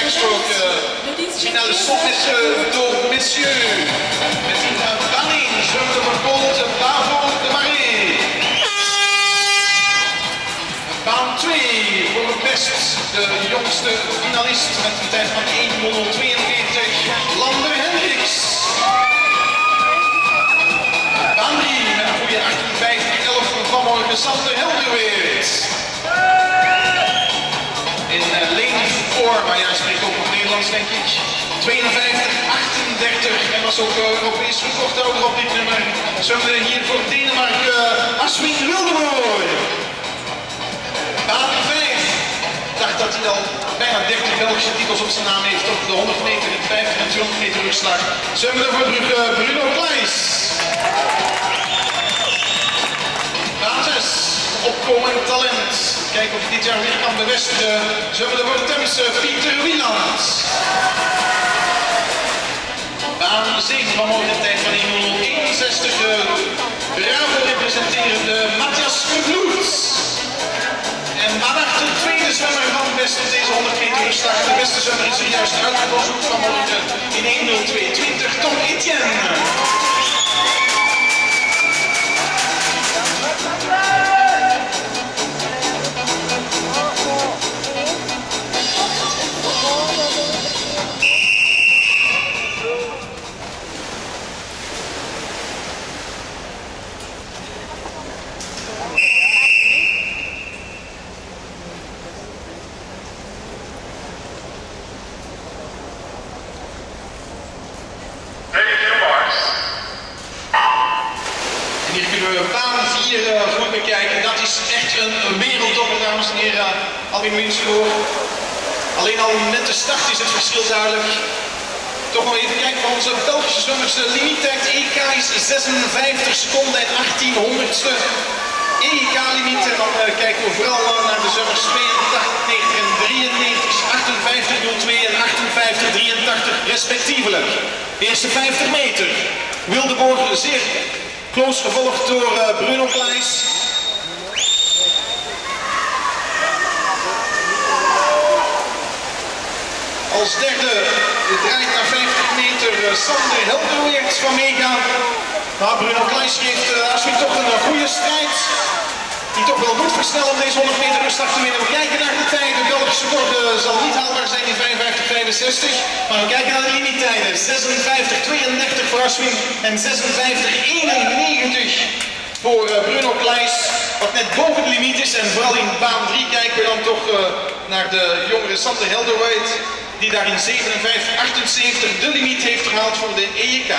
stijgstrook finale stond is door messieurs. Met in Banning zwemmen de Bravo de Marie. Baan 2 voor het best de jongste finalist met een tijd van 1.42 Lander Hendricks. Baan 3 met een goede 58 11 van morgen Sander Helderweert. Lane 4, maar jij spreekt ook nog Nederlands denk ik. 52, 38 en was ook uh, Europees recordhouder op dit nummer. Zwemde hier voor Denemarken uh, Aswin Wildemoor. Baan 5. dacht dat hij al bijna 30 Belgische titels op zijn naam heeft op de 100 meter, de 50 en 200 meter rugslag. Zwemmen voor Brugge Bruno Kleis. Baan 6. Opkomend talent. Kijken of hij dit jaar weer kan bevestigen. Zwemmen voor Temse Pieter Wieland. Baan 7 van tijd van 161. Bravo representerende Matthias Vervloed. En Manach, de tweede zwemmer van best op deze 100 meter. De beste zwemmer is er juist uitgekozen vanmorgen hier we 4 uh, goed bekijken. Dat is echt een, een wereldtopper, dames en heren. Alleen al met de start is het verschil duidelijk. Toch nog even kijken van onze Belgische zwemmers. De limiettijd EK is 56 seconden en 18 honderdste. EK-limiet. En dan uh, kijken we vooral uh, naar de zwemmers 82, 90 en 93, 58, 02 en 58, 83 respectievelijk. De eerste 50 meter. Wildeborg zeer close gevolgd door uh, Bruno Kleis. Als derde draait naar 50 meter uh, Sander Helderweert van Mega. Maar Bruno Kleis geeft uh, Aswin toch een goede strijd. Die toch wel moet versnellen om deze 100 meter rustdag te winnen. 55-65. Maar we kijken naar de limietijden. 56-32 voor Aswin en 56-91 voor uh, Bruno Kleis. Wat net boven de limiet is. En vooral in baan 3 kijken we dan toch uh, naar de jongere Sander Helderwijd. Die daar in 57-78 de limiet heeft gehaald voor de EJK.